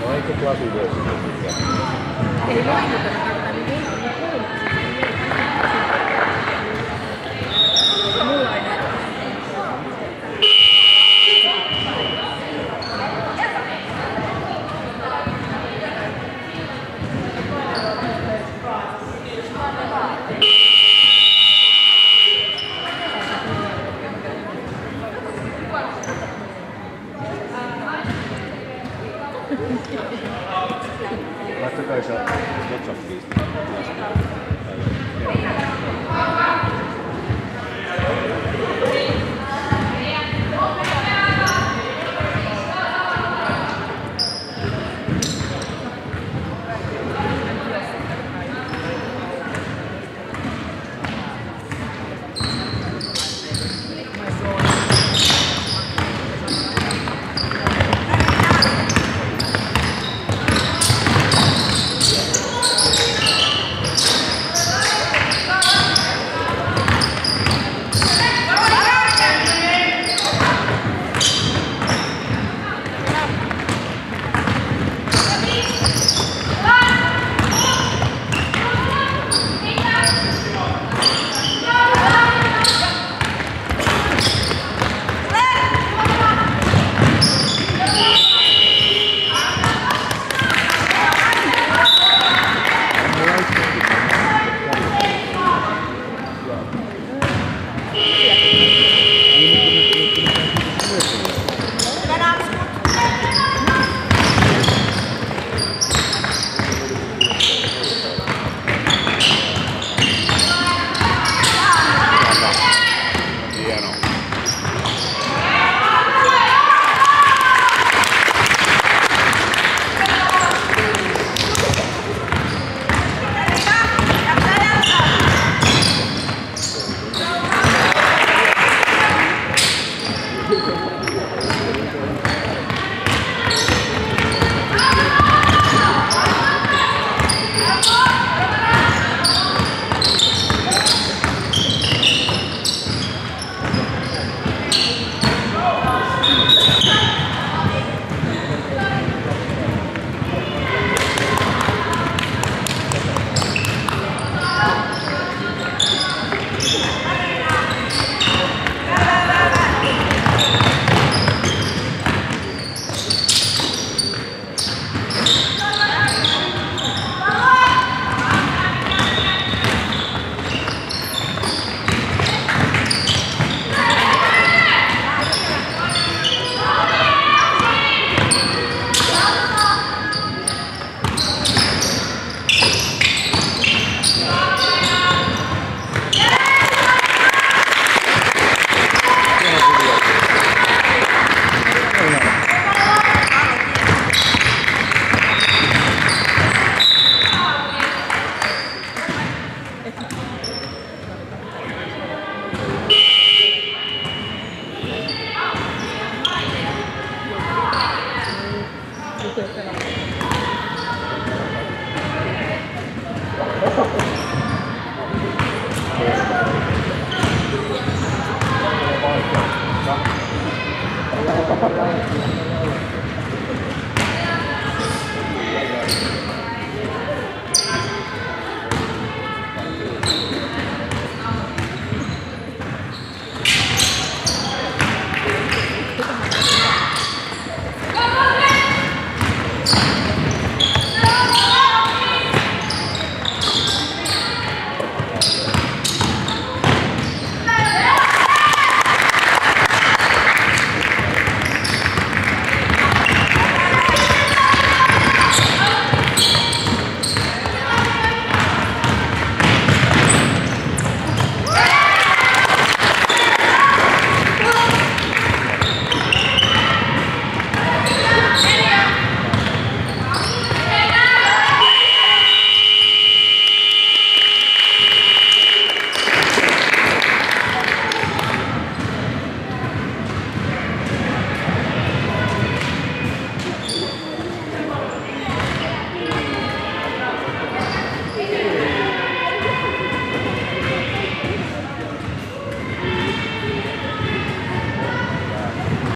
Давай-ка плату дальше. Laittakaa se WhatsAppiin.